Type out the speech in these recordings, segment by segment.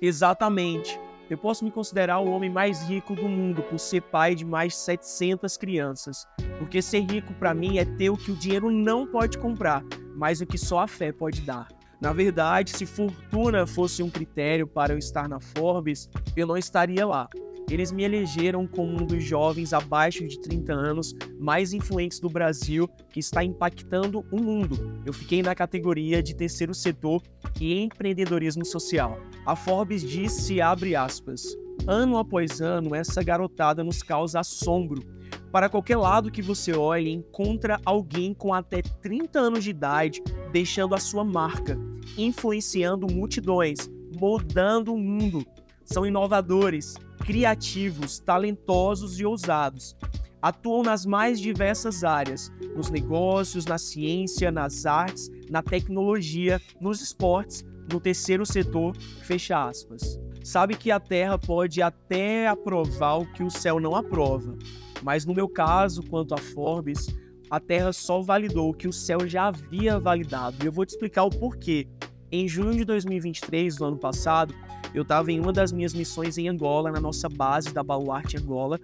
Exatamente. Eu posso me considerar o homem mais rico do mundo por ser pai de mais de 700 crianças. Porque ser rico para mim é ter o que o dinheiro não pode comprar, mas o que só a fé pode dar. Na verdade, se fortuna fosse um critério para eu estar na Forbes, eu não estaria lá. Eles me elegeram como um dos jovens abaixo de 30 anos mais influentes do Brasil que está impactando o mundo. Eu fiquei na categoria de terceiro setor e empreendedorismo social. A Forbes disse, abre aspas, ano após ano, essa garotada nos causa assombro. Para qualquer lado que você olhe, encontra alguém com até 30 anos de idade deixando a sua marca, influenciando multidões, moldando o mundo. São inovadores, criativos, talentosos e ousados. Atuam nas mais diversas áreas, nos negócios, na ciência, nas artes, na tecnologia, nos esportes, no terceiro setor, fecha aspas. Sabe que a Terra pode até aprovar o que o céu não aprova, mas no meu caso, quanto a Forbes, a Terra só validou o que o céu já havia validado. E eu vou te explicar o porquê. Em junho de 2023, do ano passado, eu estava em uma das minhas missões em Angola, na nossa base da Baluarte Angola,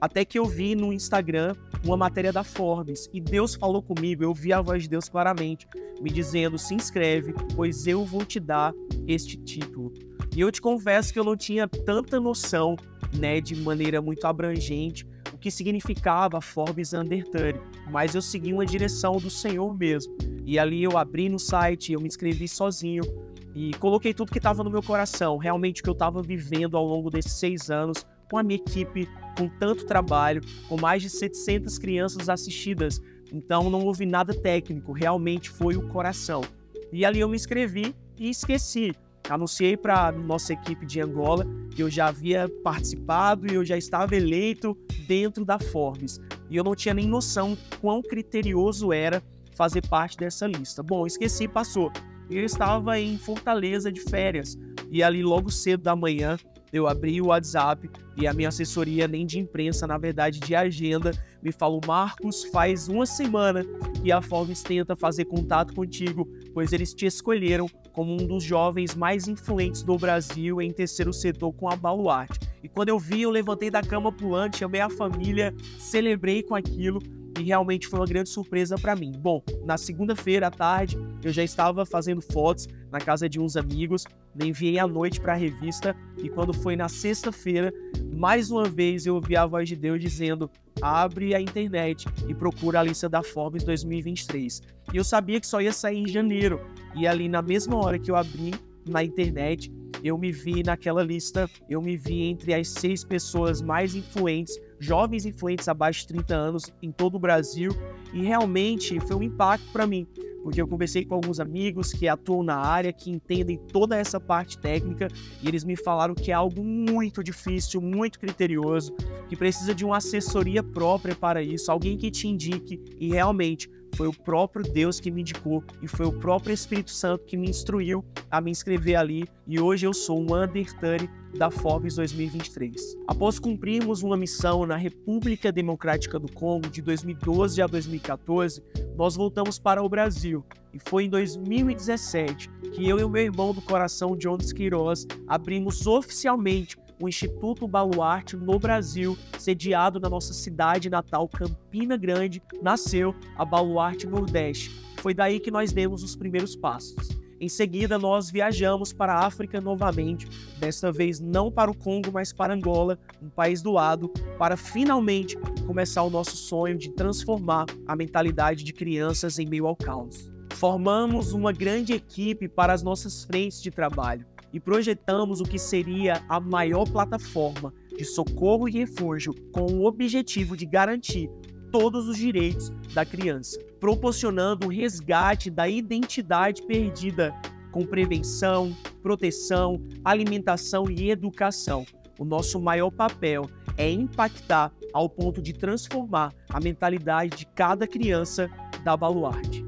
até que eu vi no Instagram uma matéria da Forbes e Deus falou comigo, eu vi a voz de Deus claramente, me dizendo: se inscreve, pois eu vou te dar este título. E eu te confesso que eu não tinha tanta noção, né, de maneira muito abrangente, o que significava Forbes Under 30, mas eu segui uma direção do Senhor mesmo. E ali eu abri no site, eu me inscrevi sozinho, e coloquei tudo que estava no meu coração, realmente o que eu estava vivendo ao longo desses seis anos com a minha equipe, com tanto trabalho, com mais de 700 crianças assistidas. Então não houve nada técnico, realmente foi o coração. E ali eu me inscrevi e esqueci. Anunciei para nossa equipe de Angola que eu já havia participado e eu já estava eleito dentro da Forbes. E eu não tinha nem noção quão criterioso era fazer parte dessa lista. Bom, esqueci, passou eu estava em Fortaleza de férias. E ali logo cedo da manhã eu abri o WhatsApp e a minha assessoria, nem de imprensa, na verdade de agenda, me falou: Marcos, faz uma semana que a Forbes tenta fazer contato contigo, pois eles te escolheram como um dos jovens mais influentes do Brasil em terceiro setor com a Baluarte. E quando eu vi, eu levantei da cama pulante, chamei a família, celebrei com aquilo realmente foi uma grande surpresa para mim. Bom, na segunda-feira à tarde eu já estava fazendo fotos na casa de uns amigos, enviei à noite para a revista e quando foi na sexta-feira, mais uma vez eu ouvi a voz de Deus dizendo: "Abre a internet e procura a lista da Forbes 2023". E eu sabia que só ia sair em janeiro. E ali na mesma hora que eu abri na internet, eu me vi naquela lista, eu me vi entre as seis pessoas mais influentes jovens influentes abaixo de 30 anos em todo o Brasil e realmente foi um impacto para mim, porque eu conversei com alguns amigos que atuam na área, que entendem toda essa parte técnica e eles me falaram que é algo muito difícil, muito criterioso, que precisa de uma assessoria própria para isso, alguém que te indique e realmente foi o próprio Deus que me indicou e foi o próprio Espírito Santo que me instruiu a me inscrever ali e hoje eu sou um undertone da Forbes 2023. Após cumprirmos uma missão na República Democrática do Congo de 2012 a 2014, nós voltamos para o Brasil e foi em 2017 que eu e o meu irmão do coração, Jones Queiroz, abrimos oficialmente o Instituto Baluarte no Brasil, sediado na nossa cidade natal, Campina Grande, nasceu a Baluarte Nordeste. Foi daí que nós demos os primeiros passos. Em seguida, nós viajamos para a África novamente, desta vez não para o Congo, mas para Angola, um país do lado, para finalmente começar o nosso sonho de transformar a mentalidade de crianças em meio ao caos. Formamos uma grande equipe para as nossas frentes de trabalho e projetamos o que seria a maior plataforma de socorro e refúgio com o objetivo de garantir todos os direitos da criança, proporcionando o resgate da identidade perdida com prevenção, proteção, alimentação e educação. O nosso maior papel é impactar ao ponto de transformar a mentalidade de cada criança da Baluarte,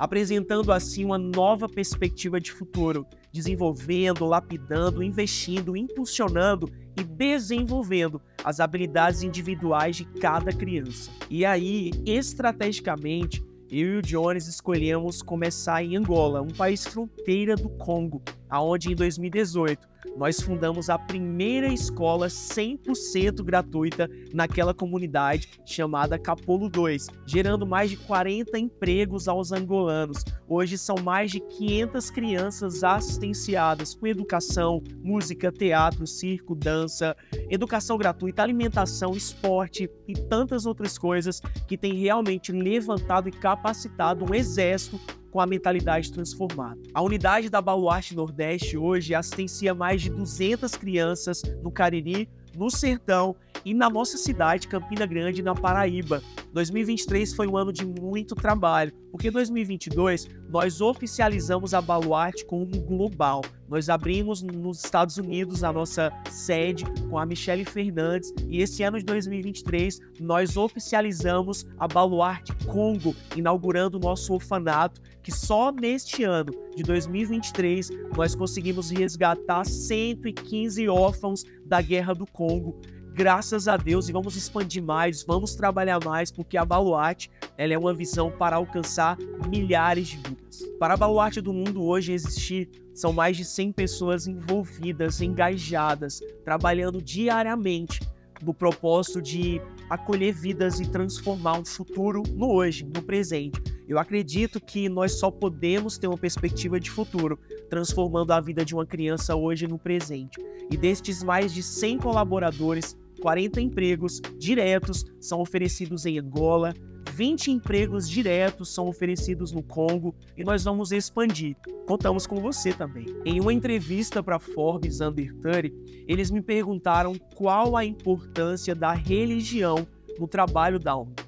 apresentando assim uma nova perspectiva de futuro desenvolvendo, lapidando, investindo, impulsionando e desenvolvendo as habilidades individuais de cada criança. E aí, estrategicamente, eu e o Jones escolhemos começar em Angola, um país fronteira do Congo, aonde em 2018 nós fundamos a primeira escola 100% gratuita naquela comunidade chamada Capolo 2, gerando mais de 40 empregos aos angolanos. Hoje são mais de 500 crianças assistenciadas com educação, música, teatro, circo, dança, educação gratuita, alimentação, esporte e tantas outras coisas que têm realmente levantado e capacitado um exército com a mentalidade transformada. A unidade da Baluarte Nordeste hoje assistencia mais de 200 crianças no Cariri, no Sertão e na nossa cidade, Campina Grande, na Paraíba. 2023 foi um ano de muito trabalho, porque 2022 nós oficializamos a Baluarte como global. Nós abrimos nos Estados Unidos a nossa sede com a Michelle Fernandes e esse ano de 2023 nós oficializamos a Baluarte Congo, inaugurando o nosso orfanato, que só neste ano de 2023 nós conseguimos resgatar 115 órfãos da Guerra do Congo graças a Deus, e vamos expandir mais, vamos trabalhar mais, porque a Baluarte ela é uma visão para alcançar milhares de vidas. Para a Baluarte do Mundo hoje existir, são mais de 100 pessoas envolvidas, engajadas, trabalhando diariamente no propósito de acolher vidas e transformar um futuro no hoje, no presente. Eu acredito que nós só podemos ter uma perspectiva de futuro transformando a vida de uma criança hoje no presente. E destes mais de 100 colaboradores, 40 empregos diretos são oferecidos em Angola, 20 empregos diretos são oferecidos no Congo e nós vamos expandir. Contamos com você também. Em uma entrevista para Forbes Under 30, eles me perguntaram qual a importância da religião no trabalho da ONG.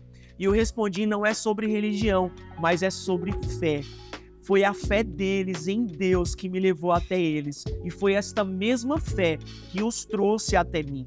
E eu respondi: não é sobre religião, mas é sobre fé. Foi a fé deles em Deus que me levou até eles, e foi esta mesma fé que os trouxe até mim.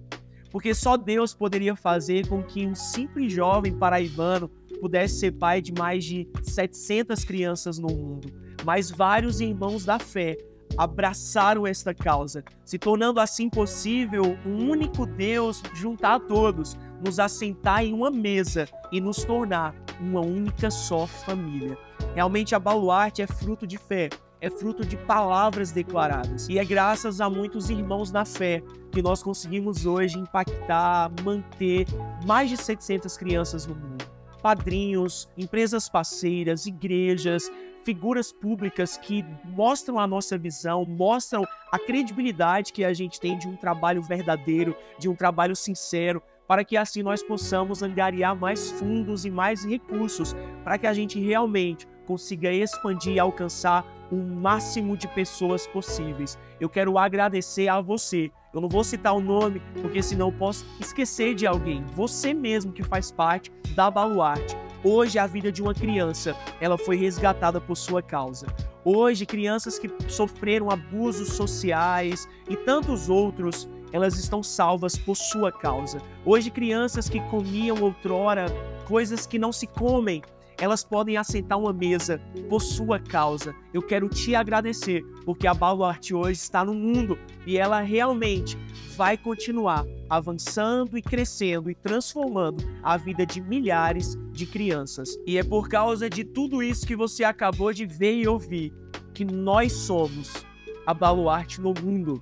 Porque só Deus poderia fazer com que um simples jovem paraibano pudesse ser pai de mais de 700 crianças no mundo. Mas vários irmãos da fé abraçaram esta causa, se tornando assim possível um único Deus juntar a todos, nos assentar em uma mesa e nos tornar uma única só família. Realmente a Baluarte é fruto de fé, é fruto de palavras declaradas. E é graças a muitos irmãos na fé que nós conseguimos hoje impactar, manter mais de 700 crianças no mundo. Padrinhos, empresas parceiras, igrejas, figuras públicas que mostram a nossa visão, mostram a credibilidade que a gente tem de um trabalho verdadeiro, de um trabalho sincero, para que assim nós possamos angariar mais fundos e mais recursos, para que a gente realmente consiga expandir e alcançar o máximo de pessoas possíveis. Eu quero agradecer a você. Eu não vou citar o nome, porque senão posso esquecer de alguém. Você mesmo que faz parte da Baluarte. Hoje a vida de uma criança, ela foi resgatada por sua causa. Hoje crianças que sofreram abusos sociais e tantos outros, elas estão salvas por sua causa. Hoje crianças que comiam outrora coisas que não se comem, elas podem aceitar uma mesa por sua causa. Eu quero te agradecer, porque a Baluarte hoje está no mundo e ela realmente vai continuar avançando e crescendo e transformando a vida de milhares de crianças. E é por causa de tudo isso que você acabou de ver e ouvir que nós somos a Baluarte no mundo.